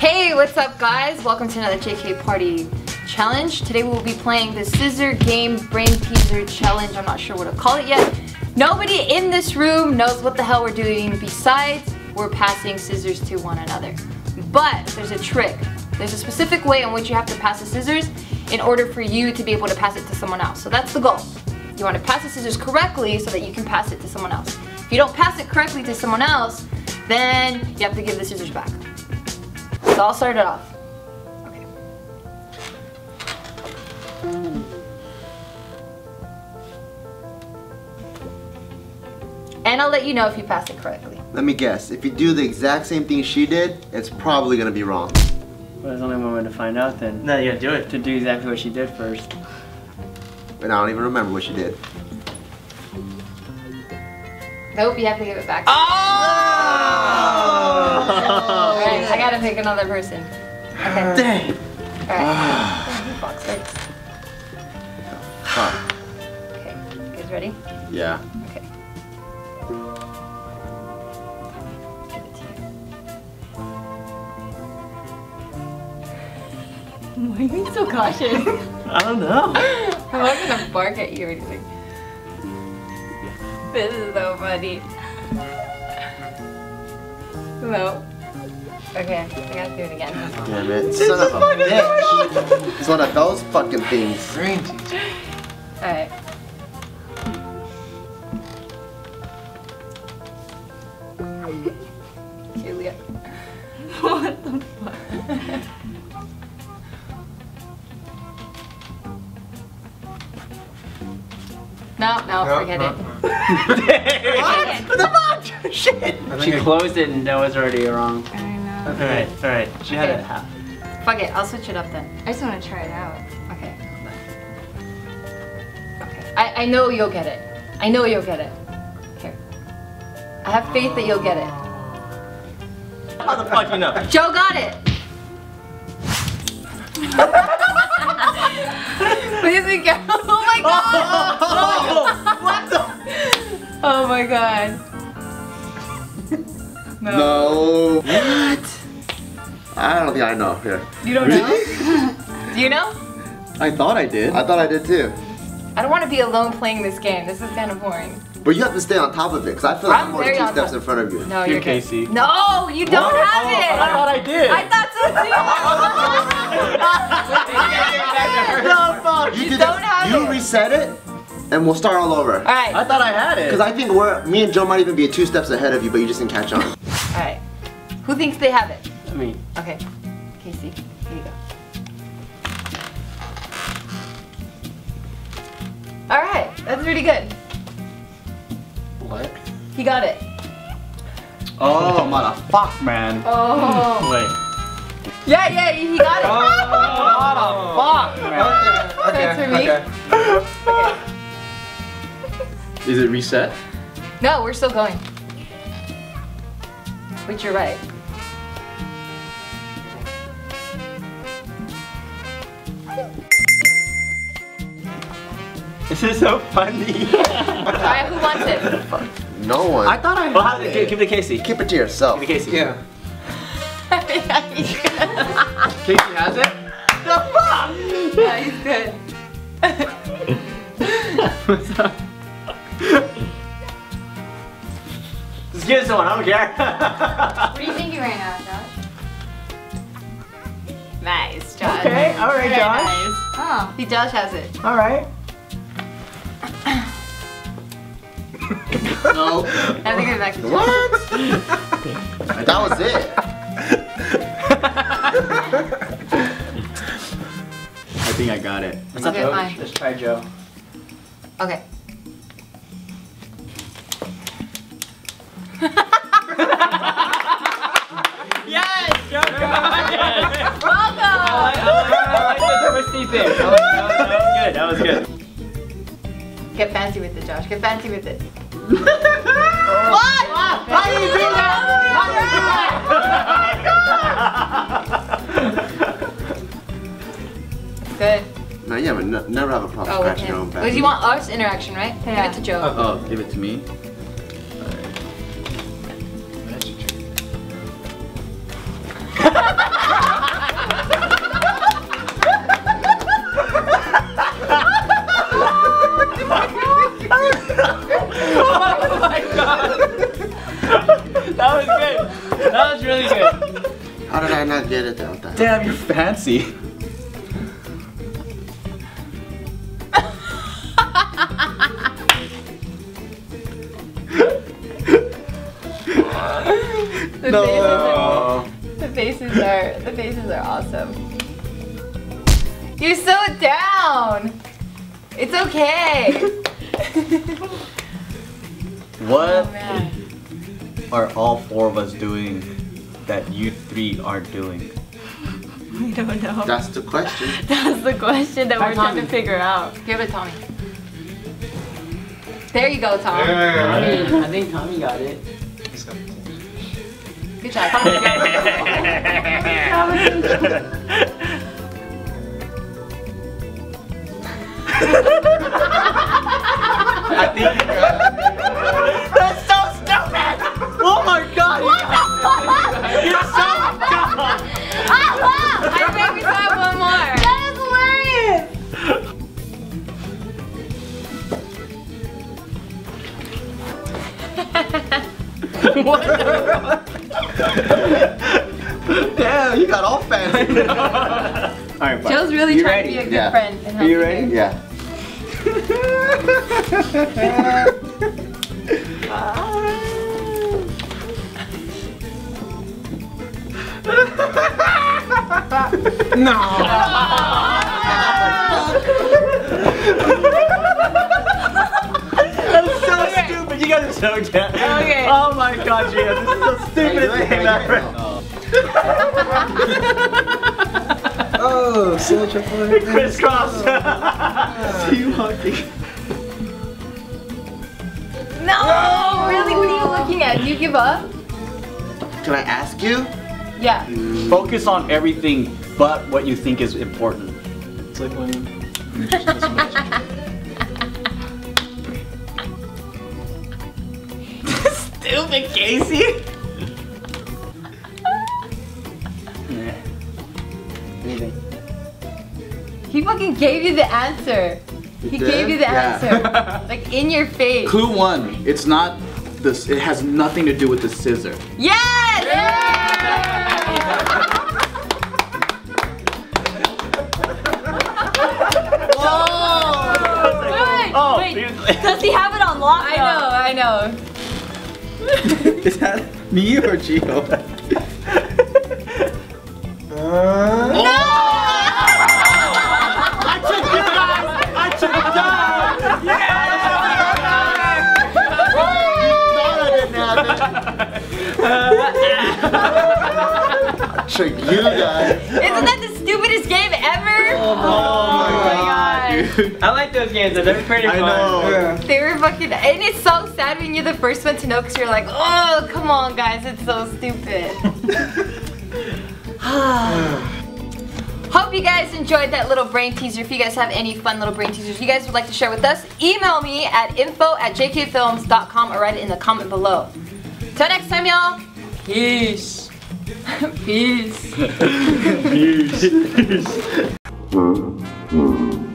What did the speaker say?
Hey, what's up guys? Welcome to another JK Party challenge. Today we will be playing the scissor game brain teaser challenge. I'm not sure what to call it yet. Nobody in this room knows what the hell we're doing besides we're passing scissors to one another. But there's a trick. There's a specific way in which you have to pass the scissors in order for you to be able to pass it to someone else. So that's the goal. You want to pass the scissors correctly so that you can pass it to someone else. If you don't pass it correctly to someone else, then you have to give the scissors back. So I'll start it off. Okay. And I'll let you know if you pass it correctly. Let me guess. If you do the exact same thing she did, it's probably gonna be wrong. Well, there's only one way to find out then. No, you gotta do it. To do exactly what she did first. And I don't even remember what she did. Nope, you have to give it back. Oh! Alright, I gotta pick another person. Okay. Dang. Alright. Box ah. hurts. Fuck. Okay. You guys ready? Yeah. Okay. Give it to you. Why are you being so cautious? I don't know. I'm not gonna bark at you or anything. This is so funny. No. Okay, I gotta do it again. Damn it. Son of a bitch. It's one of those fucking things. Brain teaser. Alright. Julia. what the fuck? no, no, forget it. What the fuck? Shit. She closed it and that was already wrong. I know. Alright, alright. She had it half. Fuck it, I'll switch it up then. I just want to try it out. Okay. Okay. I, I know you'll get it. I know you'll get it. Here. I have faith that you'll get it. How the fuck you know? Joe got it! Please be careful. Oh my god! Oh, what the? Oh my god. No. What? I don't think I know. Here. You don't know? Do you know? I thought I did. I thought I did too. I don't want to be alone playing this game. This is kind of boring. But you have to stay on top of it, because I feel like I'm I'm, more than two steps in front of you. No, Here, you're good. Casey. No, you don't What? have Oh, it. I thought I did. I thought so too. No, fuck. You, You don't this- have You it. reset it, and we'll start all over. All right. I thought I had it. Because I think we're, me and Joe might even be two steps ahead of you, but you just didn't catch on. All right. Who thinks they have it? I mean, Okay. Casey, here you go. All right, that's pretty good. What? He got it. Oh, motherfucker. Man. Oh. Wait. Yeah, yeah, he got it. Oh, what the fuck, man? That's for me. Okay. Is it reset? No, we're still going. But you're right. This is so funny. All right, who wants it? No one. I thought I Well, how, had give, it. give it to Casey. Keep it to yourself. Give it to Casey. Yeah. yeah, he's good. Casey has it? The fuck? Yeah, he's good. What's up? Just give it to someone. I don't care. What are you thinking right now, Josh? Nice, Josh. Okay, all right, Very Josh. nice. Oh. He Josh has it. All right. No. I have to give it back to Josh. What? that was it. I think I got it. What's up, Okay, Joe? fine. let's try Joe. Okay. Yes, Joe got it. Welcome! I like the twisty thing. I like that. That was good. That was good. Get fancy with it, Josh. Get fancy with it. what? How do you do that? Oh good. No, yeah, but no, never have a problem Oh, with scratching your own back. Because you want us interaction, right? Yeah. Give it to Joe. Oh, give it to me. How did I not get it down time? Damn, you're fancy. The faces are the faces are the faces are awesome. You're so down. It's okay. What Oh are all four of us doing that you three aren't doing? We don't know. That's the question. That's the question that we're trying to figure out. Give it, Tommy. There you go, Tom. I think Tommy got it. Good job. Tommy. I think you got it. Damn, you got all fancy. Alright, bud. Joe's really You trying ready? to be a good Yeah. friend. And Are you ready? here. yeah. That's so stupid. You guys are so dumb. Okay. Oh my god, Gia, this is the stupidest Hey, thing hey, ever. Oh, such a fun. Crisscross. Oh. See you monkey. No, really? What are you looking at? Do you give up? Can I ask you? Yeah. Focus on everything but what you think is important. It's like when. Stupid Casey. Fucking gave you the answer. He did? gave you the Yeah. answer. Like in your face. Clue one. It's not this. It has nothing to do with the scissor. Yes! Wait, Oh, wait. Does he have it on lock? I know, I know. Is that me or Geo? I uh, Trick you guys. Isn't that the stupidest game ever? Oh my oh god. I like those games. They're pretty fun. I fun. know. They were fucking, and it's so sad when you're the first one to know because you're like, oh, come on, guys, it's so stupid. Hope you guys enjoyed that little brain teaser. If you guys have any fun little brain teasers you guys would like to share with us, email me at info at jkfilms.com or write it in the comment below. Till next time, y'all. Peace. Peace. Peace.